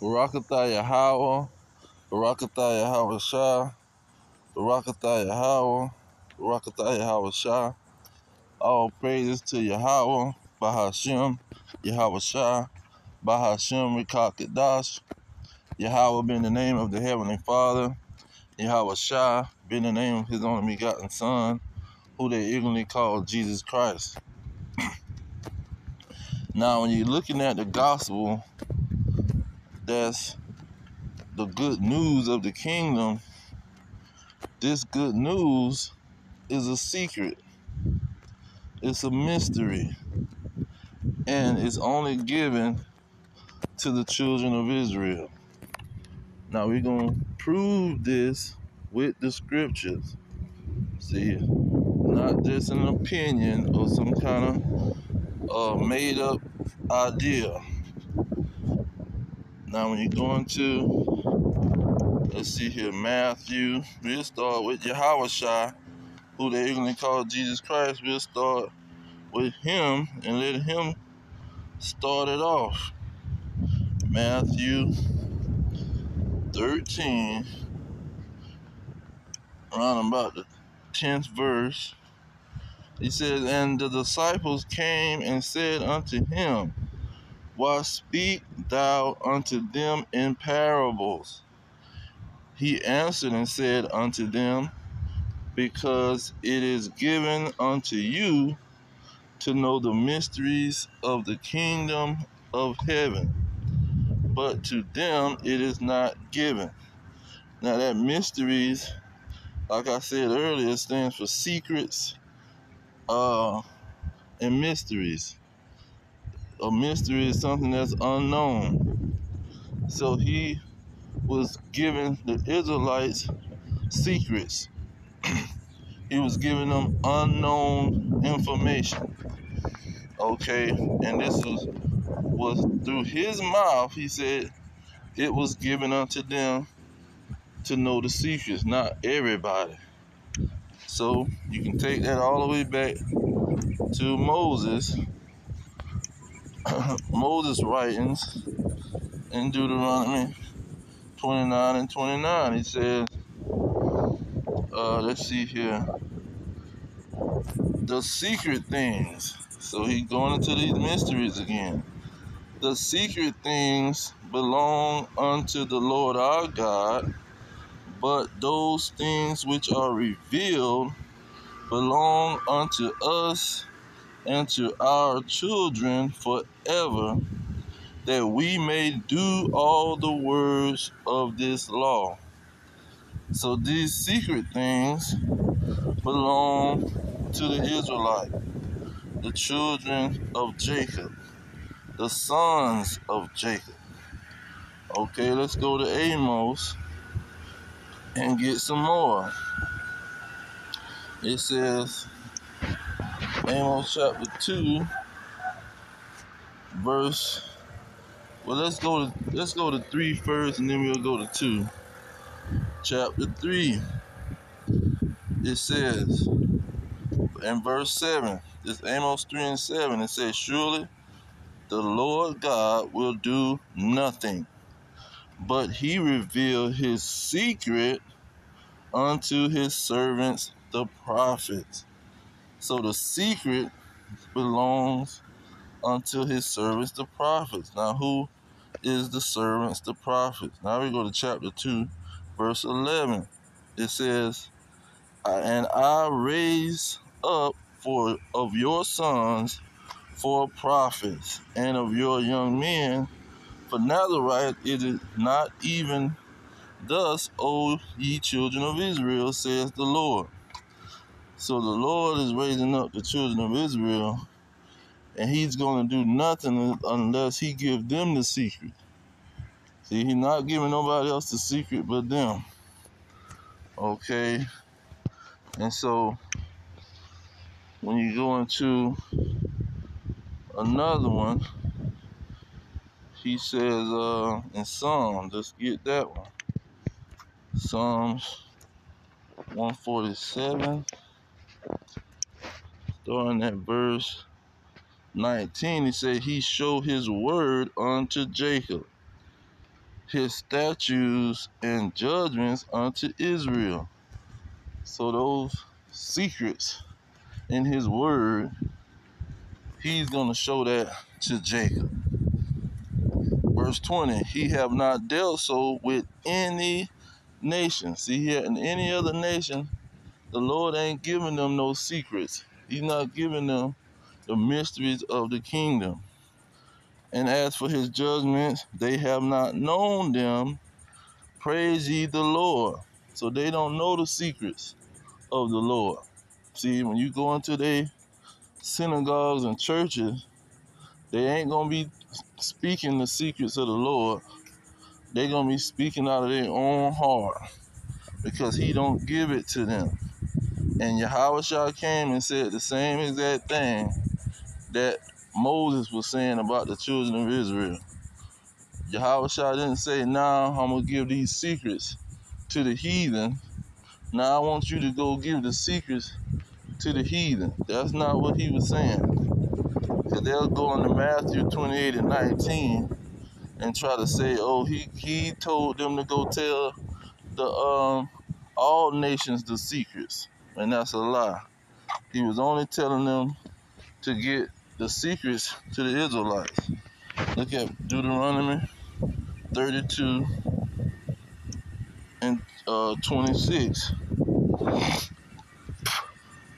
Barakatah Yahawah, Barakatah Yahweh Shah, Barakatah Yahawah, Barakatah Yahweh Shah. All praises to Yahawah, Bahashim, Yahweh Shah, Bahashim Rikakadash. Yahawah being the name of the Heavenly Father, Yahweh Shah being the name of His only begotten Son, who they ignorantly call Jesus Christ. now, when you're looking at the gospel, that's the good news of the kingdom. This good news is a secret, it's a mystery, and it's only given to the children of Israel. Now, we're going to prove this with the scriptures. See, not just an opinion or some kind of uh, made up idea. Now, when you go into, let's see here, Matthew, we'll start with Yahweh who they ignorantly call Jesus Christ. We'll start with him and let him start it off. Matthew 13, around about the 10th verse. He says, And the disciples came and said unto him, Why speak thou unto them in parables? He answered and said unto them, Because it is given unto you to know the mysteries of the kingdom of heaven, but to them it is not given. Now, that mysteries, like I said earlier, stands for secrets uh, and mysteries. A mystery is something that's unknown. So he was giving the Israelites secrets. he was giving them unknown information. Okay, and this was was through his mouth. He said it was given unto them to know the secrets, not everybody. So you can take that all the way back to Moses, Moses' writings in Deuteronomy 29 and 29. He says, uh, let's see here, the secret things. So he's going into these mysteries again. The secret things belong unto the Lord our God, but those things which are revealed belong unto us and to our children forever, that we may do all the words of this law. So these secret things belong to the Israelite, the children of Jacob, the sons of Jacob. Okay, let's go to Amos and get some more. It says, Amos chapter 2, verse. Well, let's go to let's go to three first, and then we'll go to two. Chapter three. It says, in verse seven, this Amos three and seven. It says, "Surely the Lord God will do nothing, but He revealed His secret unto His servants the prophets." So the secret belongs unto his servants, the prophets. Now, who is the servants, the prophets? Now we go to chapter 2, verse 11. It says, And I raise up for of your sons for prophets, and of your young men for Nazarite. It is not even thus, O ye children of Israel, says the Lord. So the Lord is raising up the children of Israel, and He's going to do nothing unless He give them the secret. See, He's not giving nobody else the secret but them. Okay, and so when you go into another one, he says uh, in Psalms, let's get that one. Psalms 147 starting at verse 19, he said, He showed his word unto Jacob. his statutes and judgments unto Israel. So those secrets in his word, he's going to show that to Jacob. Verse 20, he have not dealt so with any nation. See here, in any other nation, the Lord ain't giving them no secrets. He's not giving them the mysteries of the kingdom. And as for his judgments, they have not known them. Praise ye the Lord. So they don't know the secrets of the Lord. See, when you go into the synagogues and churches, they ain't gonna be speaking the secrets of the Lord. They're gonna be speaking out of their own heart because He don't give it to them. And Yahweh came and said the same exact thing that Moses was saying about the children of Israel. Yahweh didn't say, Now I'm going to give these secrets to the heathen. Now I want you to go give the secrets to the heathen. That's not what he was saying. Because they'll go into Matthew 28 and 19 and try to say, oh, he, he told them to go tell the um all nations the secrets. And that's a lie. He was only telling them to get the secrets to the Israelites. Look at Deuteronomy 32 and uh, 26.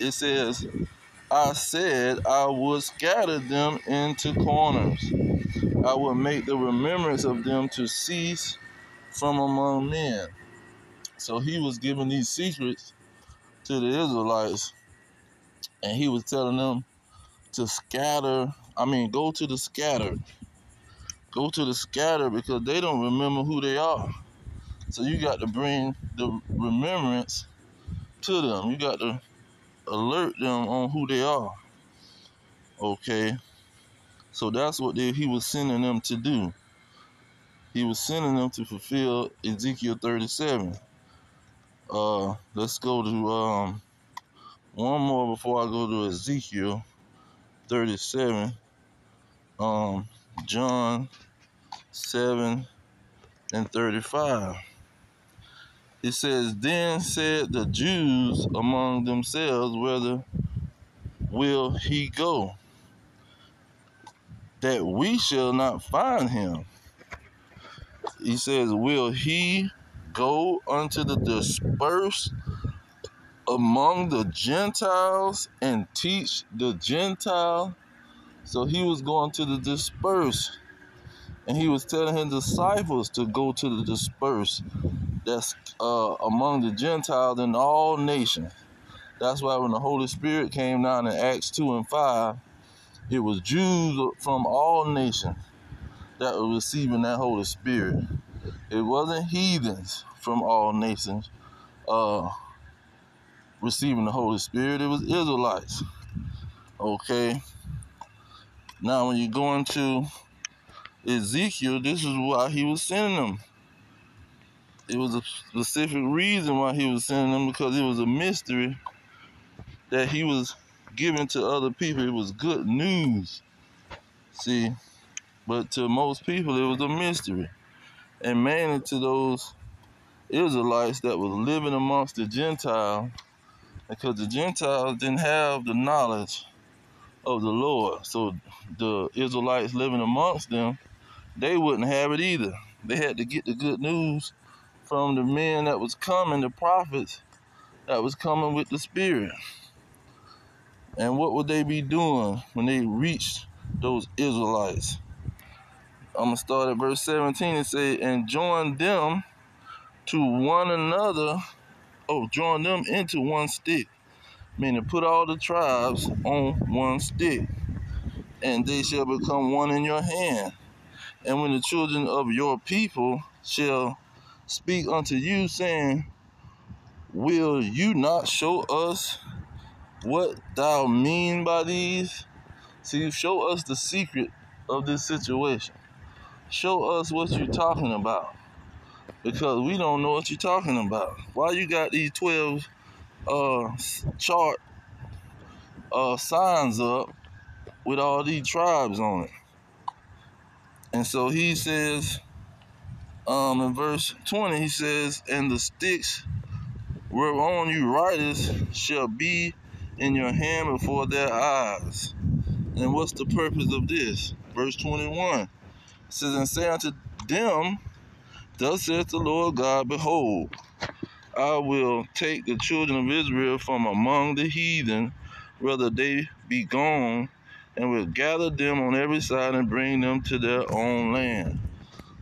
It says, I said I would scatter them into corners. I will make the remembrance of them to cease from among men. So he was giving these secrets to the Israelites, and he was telling them to scatter. I mean, go to the scattered. Go to the scattered because they don't remember who they are. So you got to bring the remembrance to them. You got to alert them on who they are. Okay. So that's what they, he was sending them to do. He was sending them to fulfill Ezekiel 37. Uh, let's go to um, one more before I go to Ezekiel. 37, um, John 7 and 35. It says, Then said the Jews among themselves, Whether will he go? That we shall not find him. He says, Will he go unto the dispersed among the Gentiles and teach the Gentile. So he was going to the dispersed. And he was telling his disciples to go to the dispersed. That's uh, among the Gentiles in all nations. That's why when the Holy Spirit came down in Acts 2 and 5, it was Jews from all nations that were receiving that Holy Spirit. It wasn't heathens from all nations. Uh, receiving the Holy Spirit, it was Israelites. Okay. Now, when you go into Ezekiel, this is why he was sending them. It was a specific reason why he was sending them because it was a mystery that he was giving to other people. It was good news. See, but to most people, it was a mystery. And mainly to those Israelites that was living amongst the Gentiles because the Gentiles didn't have the knowledge of the Lord. So the Israelites living amongst them, they wouldn't have it either. They had to get the good news from the men that was coming, the prophets that was coming with the Spirit. And what would they be doing when they reached those Israelites? I'm to start at verse 17 and say, And join them to one another oh, join them into one stick, meaning put all the tribes on one stick, and they shall become one in your hand. And when the children of your people shall speak unto you, saying, Will you not show us what thou mean by these? See, show us the secret of this situation. Show us what you're talking about because we don't know what you're talking about. Why you got these 12 uh, chart uh, signs up with all these tribes on it? And so he says, um, in verse 20, he says, And the sticks whereon you writest shall be in your hand before their eyes. And what's the purpose of this? Verse 21 it says, And say unto them, Thus saith the Lord God, Behold, I will take the children of Israel from among the heathen, whether they be gone, and will gather them on every side and bring them to their own land.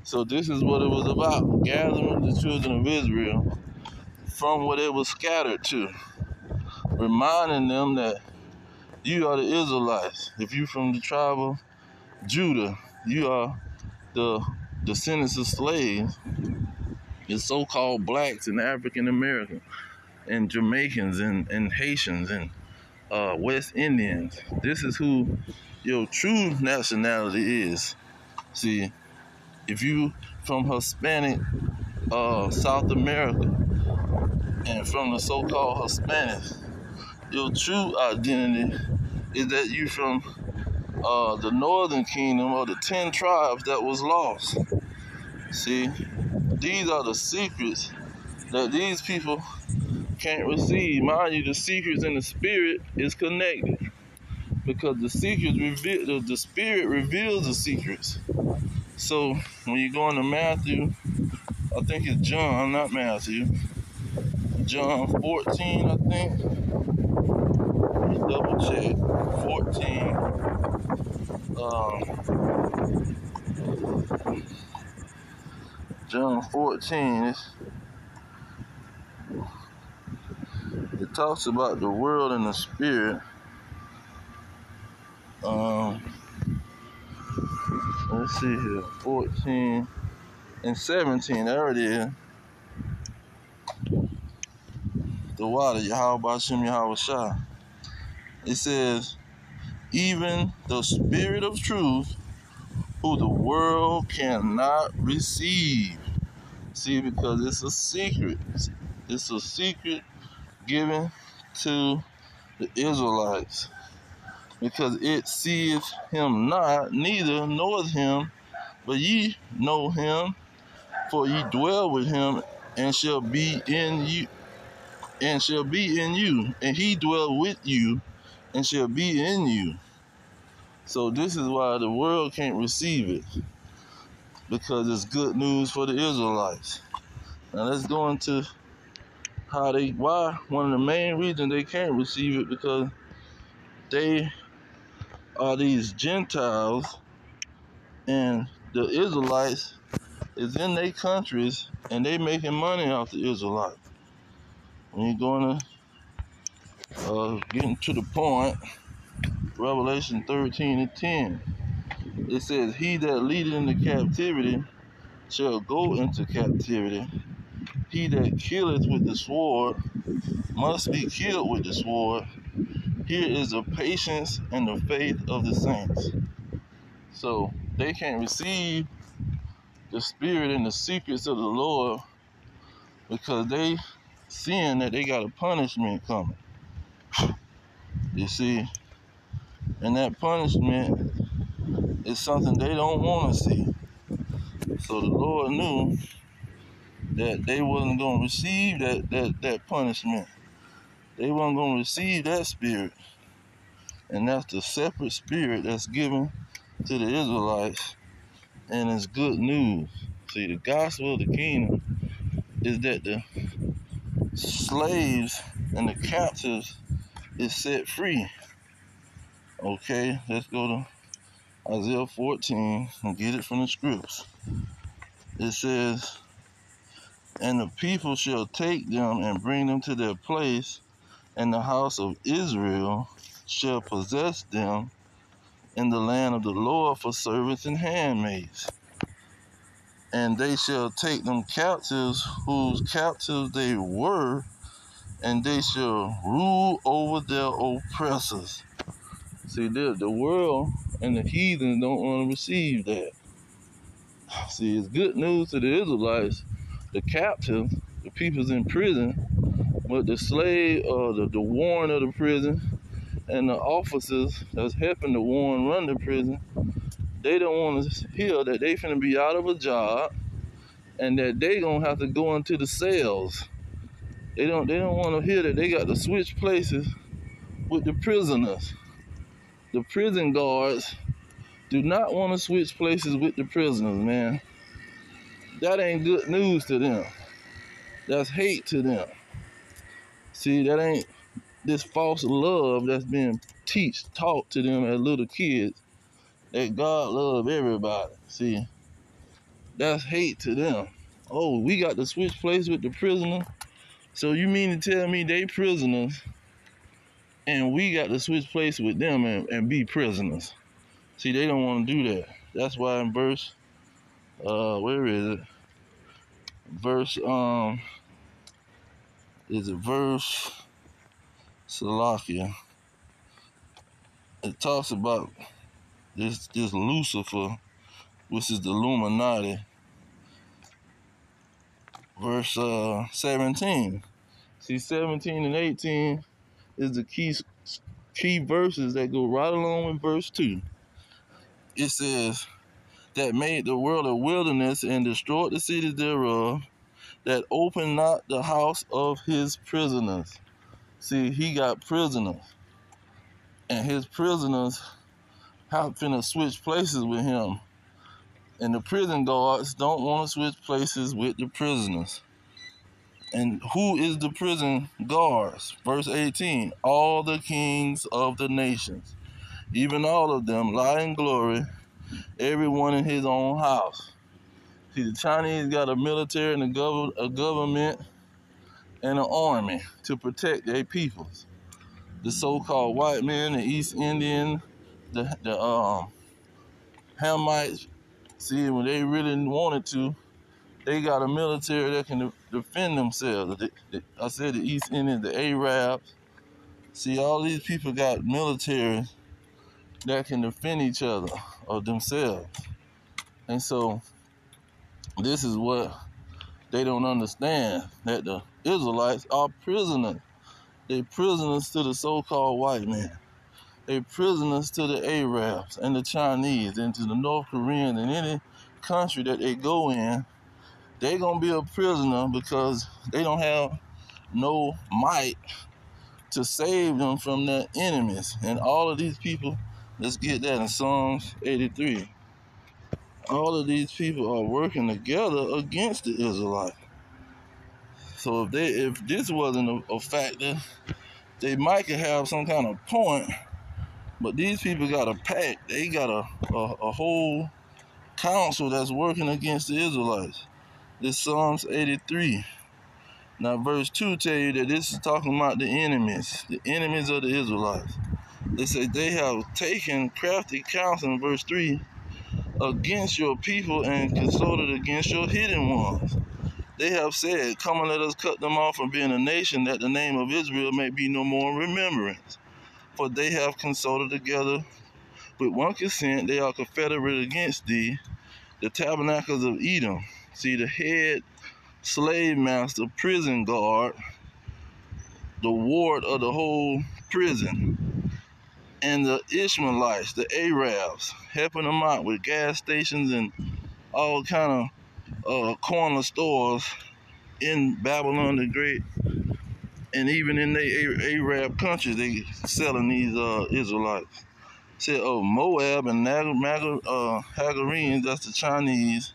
So this is what it was about, gathering the children of Israel from where they were scattered to, reminding them that you are the Israelites. If you're from the tribe of Judah, you are the descendants of slaves, the so-called blacks and African Americans and Jamaicans and, and Haitians and uh, West Indians. This is who your true nationality is. See, if you from Hispanic uh, South America and from the so-called Hispanics, your true identity is that you from uh, the northern kingdom or the ten tribes that was lost. See, these are the secrets that these people can't receive. Mind you, the secrets in the spirit is connected because the secrets reveal the, the spirit reveals the secrets. So when you go into Matthew, I think it's John, not Matthew. John 14, I think. Double check. 14. Um, John 14. It's, it talks about the world and the spirit. Um, let's see here. 14 and 17. There it is. The water, Yahweh Shem Yahweh Shah. It says, even the spirit of truth, who the world cannot receive. See, because it's a secret. It's a secret given to the Israelites. Because it seeth him not, neither knoweth him, but ye know him, for ye dwell with him, and shall be in you, and shall be in you, and he dwell with you, and shall be in you. So this is why the world can't receive it. Because it's good news for the Israelites. Now let's go into how they why one of the main reasons they can't receive it because they are these Gentiles and the Israelites is in their countries and they making money off the Israelites. When you're going to uh, getting to the point, Revelation 13 and 10, it says, He that leadeth into captivity shall go into captivity. He that killeth with the sword must be killed with the sword. Here is the patience and the faith of the saints. So they can't receive the spirit and the secrets of the Lord because they seeing that they got a punishment coming. You see, and that punishment is something they don't want to see. So the Lord knew that they wasn't going to receive that, that, that punishment. They weren't going to receive that spirit. And that's the separate spirit that's given to the Israelites. And it's good news. See, the gospel of the kingdom is that the slaves and the captives is set free. Okay, let's go to Isaiah 14 and get it from the scripts. It says, And the people shall take them and bring them to their place, and the house of Israel shall possess them in the land of the Lord for servants and handmaids. And they shall take them captives whose captives they were, and they shall rule over their oppressors. See, the, the world and the heathens don't want to receive that. See, it's good news to the Israelites, the captives, the people's in prison, but the slave or uh, the, the warden of the prison and the officers that's helping the warden run the prison, they don't want to hear that they finna be out of a job and that they gonna have to go into the cells. They don't they don't want to hear that they got to switch places with the prisoners. The prison guards do not want to switch places with the prisoners, man. That ain't good news to them. That's hate to them. See, that ain't this false love that's being teach taught to them as little kids that God love everybody. See, that's hate to them. Oh, we got to switch place with the prisoner. So you mean to tell me they prisoners and we got to switch place with them and, and be prisoners? See, they don't want to do that. That's why in verse, uh, where is it? Verse, um, is it verse Salakia? It talks about this this Lucifer, which is the Illuminati, verse uh, 17. See, 17 and 18 is the key key verses that go right along with verse 2. It says, that made the world a wilderness and destroyed the cities thereof, that opened not the house of his prisoners. See, he got prisoners. And his prisoners have finna switch places with him. And the prison guards don't want to switch places with the prisoners. And who is the prison guards? Verse 18 All the kings of the nations, even all of them, lie in glory, everyone in his own house. See, the Chinese got a military and a, gov- a government and an army to protect their peoples. The so-called white men, the East Indian, the the um Hamites, see when they really wanted to, they got a military that can defend themselves. The, the, I said the East Indians, the Arabs. See, all these people got military that can defend each other or themselves. And so this is what they don't understand that the Israelites are prisoners. They prisoners to the so-called white man. They prisoners to the Arabs and the Chinese and to the North Koreans and any country that they go in. They're gonna be a prisoner because they don't have no might to save them from their enemies. And all of these people, let's get that in Psalms 83. All of these people are working together against the Israelites. So if they if this wasn't a, a factor, they might could have some kind of point. But these people got a pack. They got a, a, a whole council that's working against the Israelites. This Psalms 83. Now verse 2 tell you that this is talking about the enemies, the enemies of the Israelites. They say they have taken crafty counsel in verse 3 against your people and consulted against your hidden ones. They have said, Come and let us cut them off from being a nation, that the name of Israel may be no more in remembrance. For they have consulted together with one consent, they are confederate against thee, the tabernacles of Edom. See, the head slave master, prison guard, the ward of the whole prison, and the Ishmaelites, the Arabs, helping them out with gas stations and all kind of uh, corner stores in Babylon the Great, and even in the Arab countries, they selling these uh, Israelites. Said, oh, Moab and Nag- Mag- uh, Hagarenes, that's the Chinese.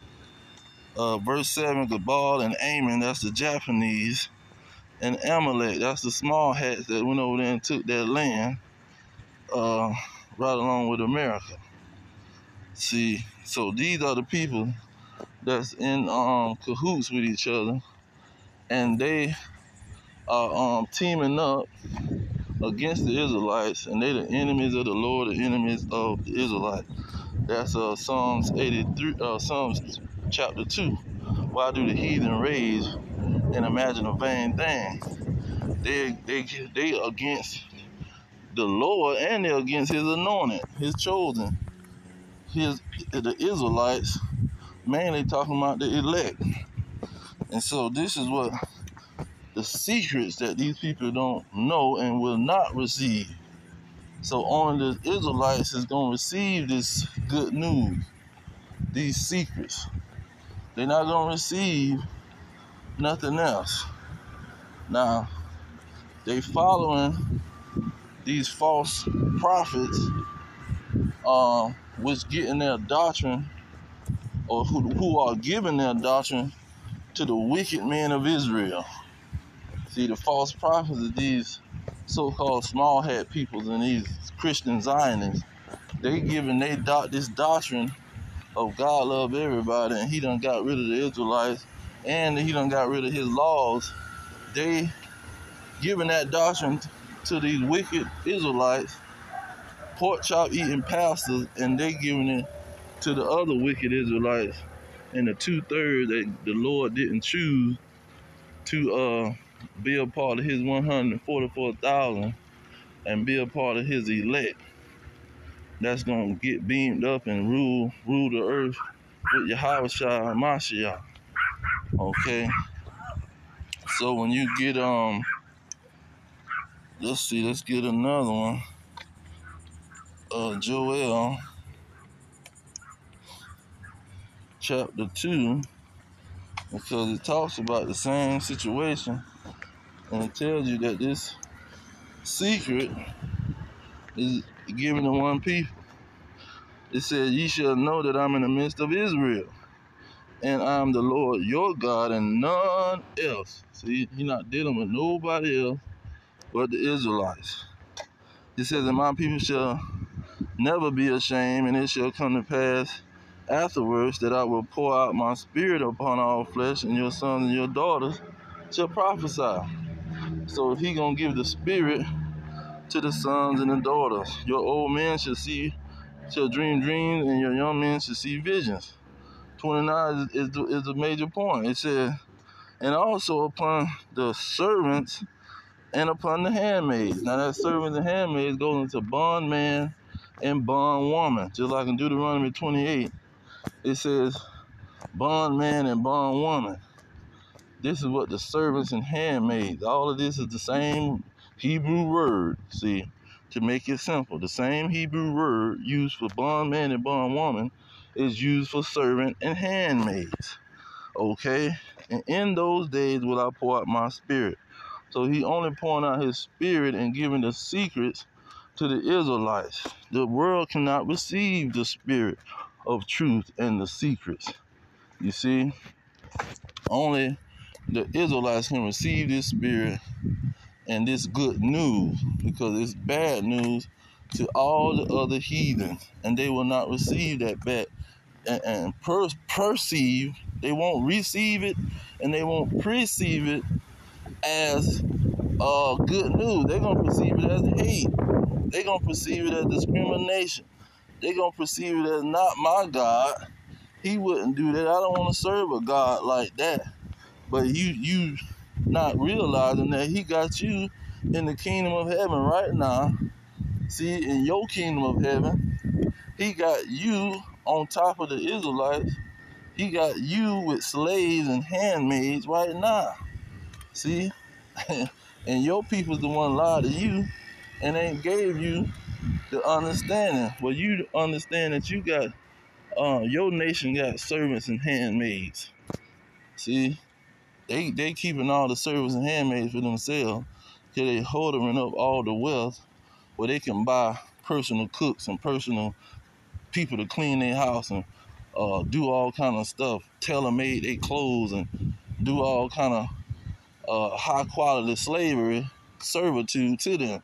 Uh, verse 7, Gebal and Ammon, that's the Japanese. And Amalek, that's the small hats that went over there and took that land uh, right along with America. See, so these are the people that's in um, cahoots with each other, and they are um, teaming up against the Israelites, and they're the enemies of the Lord, the enemies of the Israelites. That's uh, Psalms 83, uh, Psalms chapter 2. Why do the heathen rage and imagine a vain thing? They they they against the Lord and they're against His anointed, His chosen, His the Israelites mainly talking about the elect. And so this is what the secrets that these people don't know and will not receive. So only the Israelites is to receive this good news, these secrets. They're not gonna receive nothing else. Now, they following these false prophets, um, which getting their doctrine, or who, who are giving their doctrine to the wicked men of Israel. See, the false prophets of these so-called small hat peoples and these Christian Zionists, they giving they doc this doctrine of God love everybody, and He done got rid of the Israelites, and He done got rid of His laws. They giving that doctrine to these wicked Israelites, pork chop eating pastors, and they giving it to the other wicked Israelites, and the two thirds that the Lord didn't choose to uh, be a part of His 144,000 and be a part of His elect. That's gonna get beamed up and rule rule the earth with Yahweh Shah and Mashiach. Okay. So when you get um let's see, let's get another one. Uh Joel chapter two because it talks about the same situation and tells you that this secret is given to one people. It says, Ye shall know that I'm in the midst of Israel, and I'm the Lord your God, and none else. See, he's not dealing with nobody else but the Israelites. He says, And my people shall never be ashamed, and it shall come to pass afterwards that I will pour out my spirit upon all flesh, and your sons and your daughters shall prophesy. So he gonna give the spirit to the sons and the daughters, your old men shall see, shall dream dreams, and your young men shall see visions. 29 is, is, the, is a major point. It says, and also upon the servants and upon the handmaids. Now that servants and handmaids goes into bondman and bondwoman. Just like in Deuteronomy 28, it says bondman and bondwoman. This is what the servants and handmaids, all of this is the same Hebrew word, see, to make it simple. The same Hebrew word used for bondman and bondwoman is used for servant and handmaids. Okay? And in those days will I pour out my spirit. So he only pouring out his spirit and giving the secrets to the Israelites. The world cannot receive the spirit of truth and the secrets. You see? Only the Israelites can receive this spirit and this good news because it's bad news to all the other heathens, and they will not receive that bad and, and per- perceive. They won't receive it, and they won't perceive it as uh, good news. They're gonna perceive it as hate. They're gonna perceive it as discrimination. They're gonna perceive it as not my God. He wouldn't do that. I don't want to serve a God like that. But you you not realizing that he got you in the kingdom of heaven right now. See, in your kingdom of heaven, he got you on top of the Israelites. He got you with slaves and handmaids right now. See? and your people's the one lied to you and ain't gave you the understanding. Well, you understand that you got uh, your nation got servants and handmaids. See? They they keeping all the servants and handmaids for themselves till they holding up all the wealth where they can buy personal cooks and personal people to clean their house and uh, do all kind of stuff, tailor-made their clothes and do all kind of uh, high quality slavery servitude to them.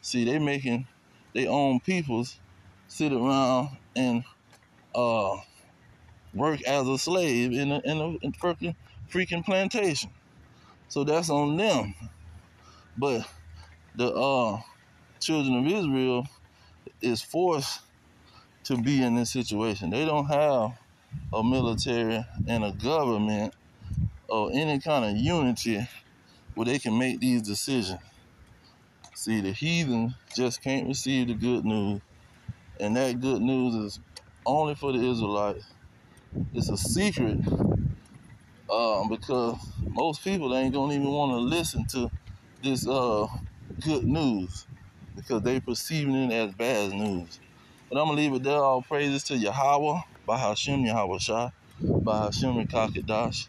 See, they making their own peoples sit around and uh, work as a slave in a, in a, in freaking plantation. So that's on them. But the uh, children of Israel is forced to be in this situation. They don't have a military and a government or any kind of unity where they can make these decisions. See, the heathen just can't receive the good news, and that good news is only for the Israelites. It's a secret um, because most people ain't gonna even want to listen to this uh, good news because they perceiving it as bad news. But I'm gonna leave it there. All praises to Yahawah, by Hashem Yahweh Shah. by Hashem Kakadash.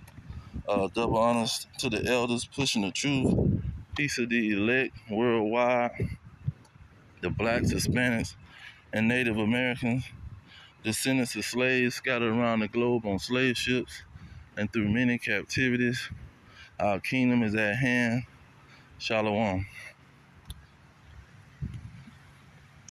Uh, double honors to the elders pushing the truth. Peace of the elect worldwide. The blacks, Hispanics, and Native Americans. Descendants of slaves scattered around the globe on slave ships and through many captivities. Our kingdom is at hand. Shalom.